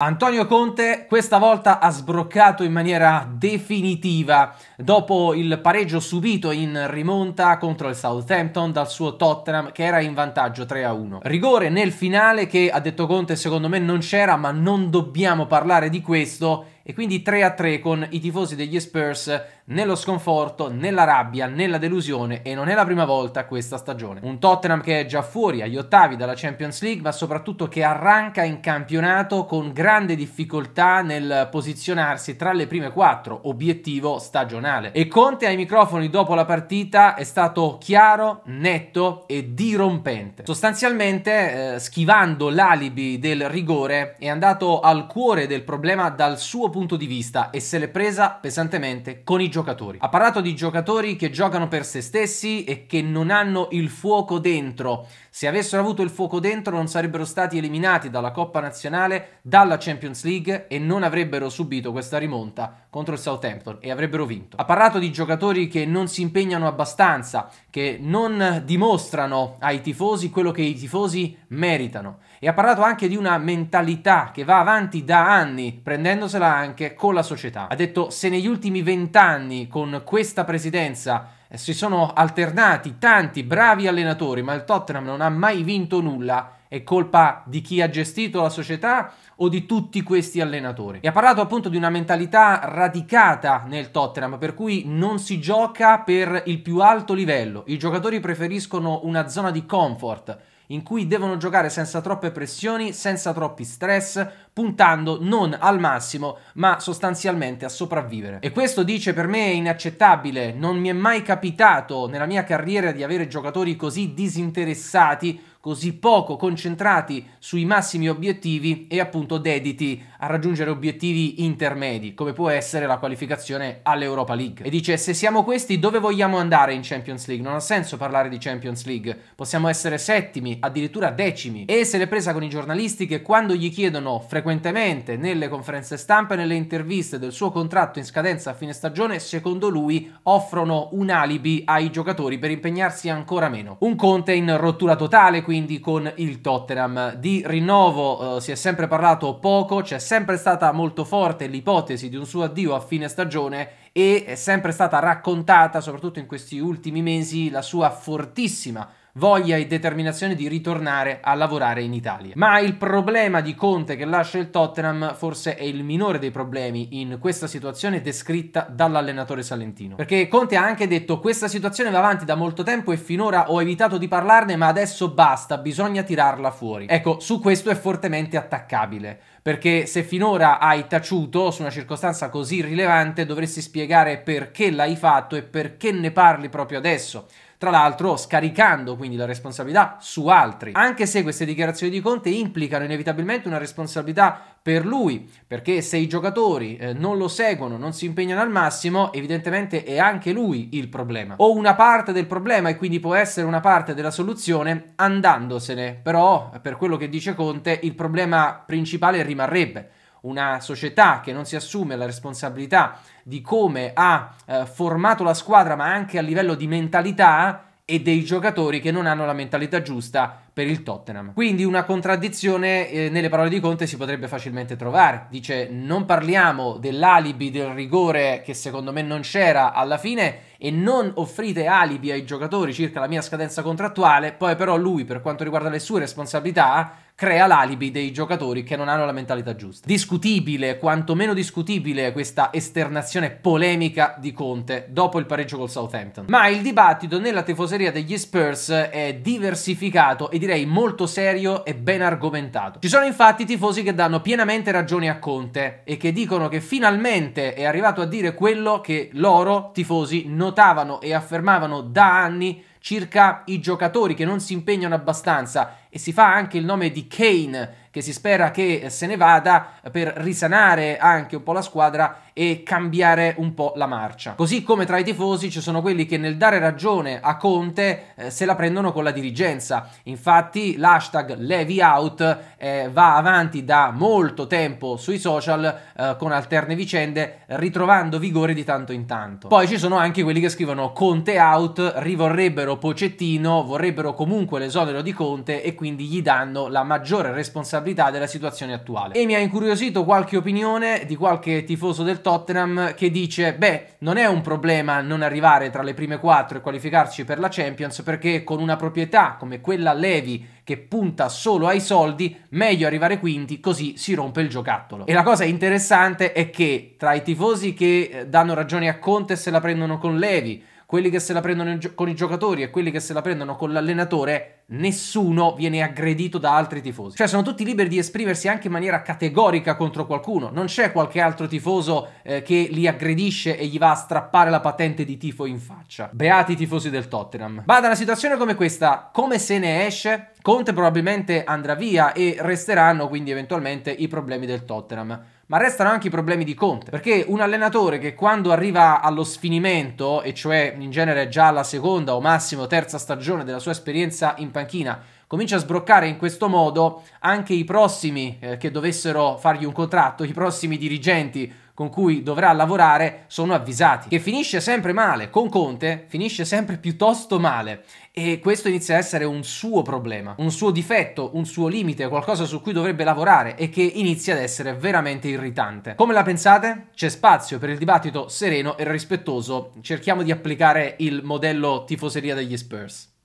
Antonio Conte questa volta ha sbroccato in maniera definitiva dopo il pareggio subito in rimonta contro il Southampton dal suo Tottenham che era in vantaggio 3-1. Rigore nel finale che ha detto Conte secondo me non c'era ma non dobbiamo parlare di questo e quindi 3-3 con i tifosi degli Spurs nello sconforto, nella rabbia, nella delusione e non è la prima volta questa stagione. Un Tottenham che è già fuori agli ottavi dalla Champions League ma soprattutto che arranca in campionato con grande difficoltà nel posizionarsi tra le prime quattro, obiettivo stagionale. E Conte ai microfoni dopo la partita è stato chiaro, netto e dirompente. Sostanzialmente eh, schivando l'alibi del rigore è andato al cuore del problema dal suo punto punto di vista e se l'è presa pesantemente con i giocatori. Ha parlato di giocatori che giocano per se stessi e che non hanno il fuoco dentro. Se avessero avuto il fuoco dentro non sarebbero stati eliminati dalla Coppa Nazionale, dalla Champions League e non avrebbero subito questa rimonta contro il Southampton e avrebbero vinto. Ha parlato di giocatori che non si impegnano abbastanza, che non dimostrano ai tifosi quello che i tifosi meritano e ha parlato anche di una mentalità che va avanti da anni, prendendosela anche con la società. Ha detto se negli ultimi vent'anni con questa presidenza eh, si sono alternati tanti bravi allenatori, ma il Tottenham non ha mai vinto nulla, è colpa di chi ha gestito la società o di tutti questi allenatori. E ha parlato appunto di una mentalità radicata nel Tottenham, per cui non si gioca per il più alto livello. I giocatori preferiscono una zona di comfort in cui devono giocare senza troppe pressioni, senza troppi stress, puntando non al massimo, ma sostanzialmente a sopravvivere. E questo dice per me è inaccettabile, non mi è mai capitato nella mia carriera di avere giocatori così disinteressati così poco concentrati sui massimi obiettivi e appunto dediti a raggiungere obiettivi intermedi, come può essere la qualificazione all'Europa League. E dice: Se siamo questi, dove vogliamo andare in Champions League? Non ha senso parlare di Champions League. Possiamo essere settimi, addirittura decimi. E se l'è presa con i giornalisti che quando gli chiedono frequentemente nelle conferenze stampa e nelle interviste del suo contratto in scadenza a fine stagione, secondo lui offrono un alibi ai giocatori per impegnarsi ancora meno. Un Conte in rottura totale, quindi con il Tottenham. Di rinnovo eh, si è sempre parlato poco, c'è sempre stata molto forte l'ipotesi di un suo addio a fine stagione e è sempre stata raccontata, soprattutto in questi ultimi mesi, la sua fortissima voglia e determinazione di ritornare a lavorare in Italia. Ma il problema di Conte che lascia il Tottenham forse è il minore dei problemi in questa situazione descritta dall'allenatore salentino. Perché Conte ha anche detto questa situazione va avanti da molto tempo e finora ho evitato di parlarne ma adesso basta, bisogna tirarla fuori. Ecco, su questo è fortemente attaccabile perché se finora hai taciuto su una circostanza così rilevante dovresti spiegare perché l'hai fatto e perché ne parli proprio adesso tra l'altro scaricando quindi la responsabilità su altri. Anche se queste dichiarazioni di Conte implicano inevitabilmente una responsabilità per lui, perché se i giocatori eh, non lo seguono, non si impegnano al massimo, evidentemente è anche lui il problema. O una parte del problema e quindi può essere una parte della soluzione andandosene. Però, per quello che dice Conte, il problema principale rimarrebbe una società che non si assume la responsabilità di come ha eh, formato la squadra, ma anche a livello di mentalità e dei giocatori che non hanno la mentalità giusta per il Tottenham. Quindi una contraddizione eh, nelle parole di Conte si potrebbe facilmente trovare. Dice non parliamo dell'alibi del rigore che secondo me non c'era alla fine e non offrite alibi ai giocatori circa la mia scadenza contrattuale, poi però lui per quanto riguarda le sue responsabilità crea l'alibi dei giocatori che non hanno la mentalità giusta. Discutibile, quantomeno discutibile, questa esternazione polemica di Conte dopo il pareggio col Southampton. Ma il dibattito nella tifoseria degli Spurs è diversificato e direi molto serio e ben argomentato. Ci sono infatti tifosi che danno pienamente ragione a Conte e che dicono che finalmente è arrivato a dire quello che loro, tifosi, notavano e affermavano da anni circa i giocatori che non si impegnano abbastanza e si fa anche il nome di Kane che si spera che se ne vada per risanare anche un po' la squadra e cambiare un po' la marcia. Così come tra i tifosi ci sono quelli che nel dare ragione a Conte eh, se la prendono con la dirigenza. Infatti l'hashtag Levi Out eh, va avanti da molto tempo sui social eh, con alterne vicende ritrovando vigore di tanto in tanto. Poi ci sono anche quelli che scrivono Conte out, rivorrebbero Pocettino, vorrebbero comunque l'esonero di Conte e quindi gli danno la maggiore responsabilità della situazione attuale. E mi ha incuriosito qualche opinione di qualche tifoso del Tottenham che dice, beh, non è un problema non arrivare tra le prime quattro e qualificarci per la Champions perché con una proprietà come quella Levi che punta solo ai soldi, meglio arrivare quinti così si rompe il giocattolo. E la cosa interessante è che tra i tifosi che eh, danno ragione a Conte se la prendono con Levi, quelli che se la prendono con i giocatori e quelli che se la prendono con l'allenatore, nessuno viene aggredito da altri tifosi. Cioè sono tutti liberi di esprimersi anche in maniera categorica contro qualcuno. Non c'è qualche altro tifoso eh, che li aggredisce e gli va a strappare la patente di tifo in faccia. Beati i tifosi del Tottenham. Ma da una situazione come questa, come se ne esce? Conte probabilmente andrà via e resteranno quindi eventualmente i problemi del Tottenham ma restano anche i problemi di Conte, perché un allenatore che quando arriva allo sfinimento, e cioè in genere già alla seconda o massimo terza stagione della sua esperienza in panchina, comincia a sbroccare in questo modo, anche i prossimi eh, che dovessero fargli un contratto, i prossimi dirigenti con cui dovrà lavorare sono avvisati. Che finisce sempre male, con Conte finisce sempre piuttosto male e questo inizia a essere un suo problema, un suo difetto, un suo limite, qualcosa su cui dovrebbe lavorare e che inizia ad essere veramente irritante. Come la pensate? C'è spazio per il dibattito sereno e rispettoso. Cerchiamo di applicare il modello tifoseria degli Spurs.